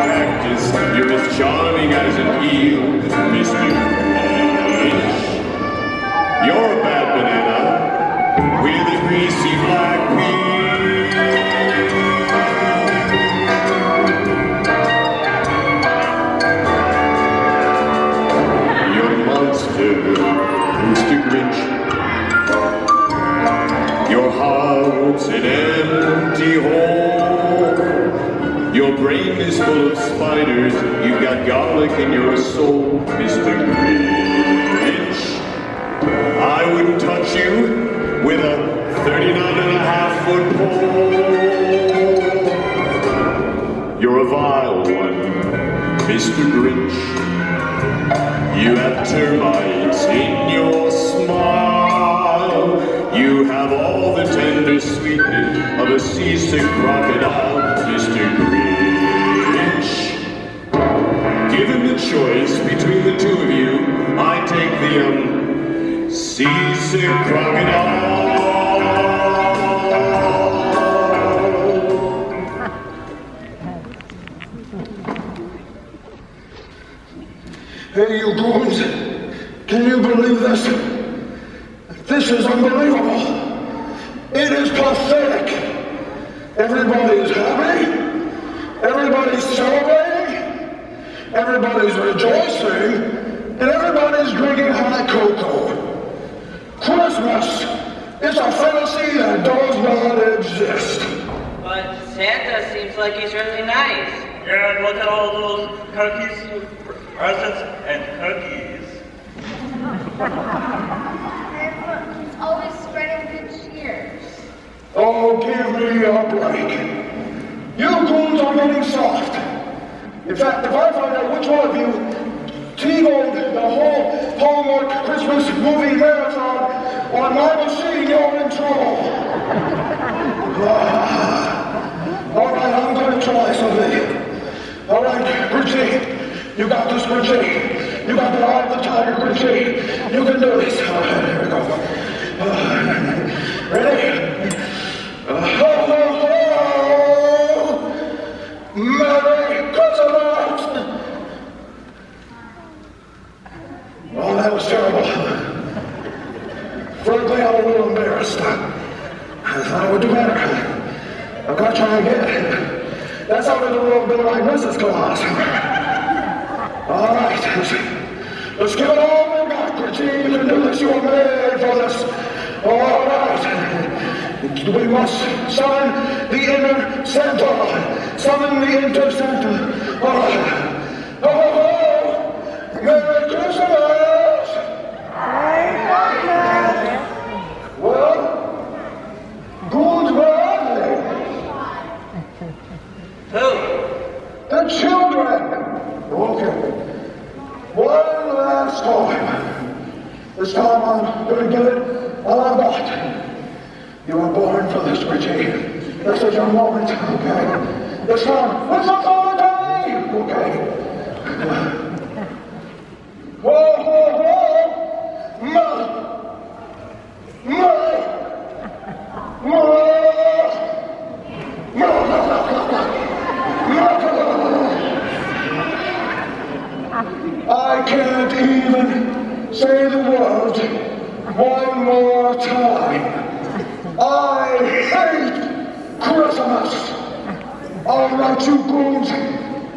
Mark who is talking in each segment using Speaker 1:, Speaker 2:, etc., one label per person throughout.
Speaker 1: You're as charming as an eel, Brain is full of spiders. You've got garlic in your soul, Mr. Grinch. I wouldn't touch you with a 39 and a half foot pole. You're a vile one, Mr. Grinch. You have termites in your smile. You have all the tender sweetness of a seasick crocodile, Given the choice between the two of you, I take the um seasick crocodile.
Speaker 2: Hey, you goons! Can you believe this? This is unbelievable. It is pathetic. Everybody's happy. Everybody's. Everybody's rejoicing. And everybody's drinking hot cocoa. Christmas is a fantasy that does not exist.
Speaker 3: But Santa seems like he's really nice.
Speaker 4: Yeah, and look at all those cookies, presents, and cookies.
Speaker 5: and look, He's always spreading good cheer.
Speaker 2: Oh, give me a break. You goons are getting soft. In fact, if I find out which one of you T-boned the whole Hallmark Christmas movie marathon on my machine, you're in trouble. Ah. All right, I'm going to try something. All right, Richie, you got this, Richie. You got the eye of the tiger, Richie. You can do this. All right, here we go. Uh, ready? Uh, Frankly, I'm a little embarrassed. I thought I would do better. I've got to try again. That sounded a little bit like Mrs. Claus. All right, let's, let's give it all we got, Richie. You can do. You were made for this. All right. We must summon the inner center. Summon the inner Santa. All right. Ho, ho, ho! Merry Christmas! Well, goons were ugly.
Speaker 3: Who?
Speaker 2: The children. Okay. One last time. This time Going give it all I've got. You were born for this, Richie. This is your moment, okay? This time, what's up all the? Okay. Whoa, whoa, whoa! Ma! Ma! Ma! I can't even say the word one more time. I hate Christmas. All right, you goons,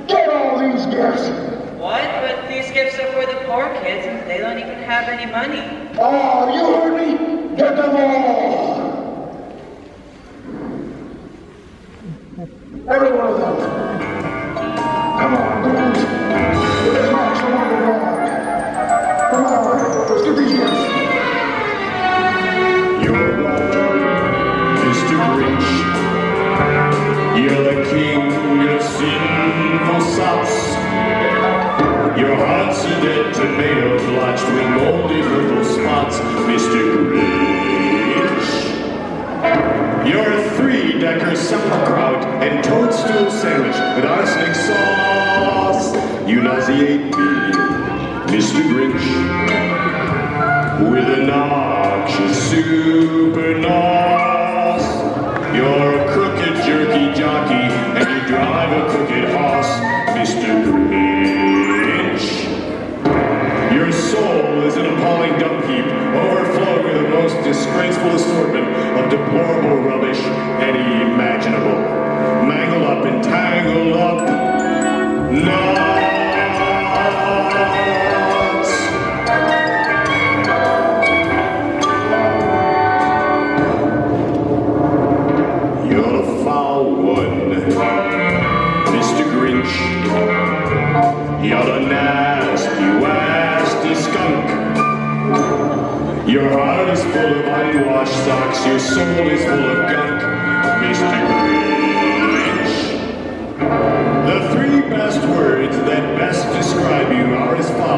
Speaker 2: get all these gifts.
Speaker 3: What? But these gifts are for the poor kids and they don't even have any money.
Speaker 2: Oh, you
Speaker 1: three-decker sauerkraut and toadstool sandwich with arsenic sauce. You nauseate me, Mr. Grinch with a noxious You're a foul one, Mr. Grinch. You're a nasty, wasty skunk. Your heart is full of unwashed socks. Your soul is full of gunk, Mr. Grinch. The three best words that best describe you are as follows.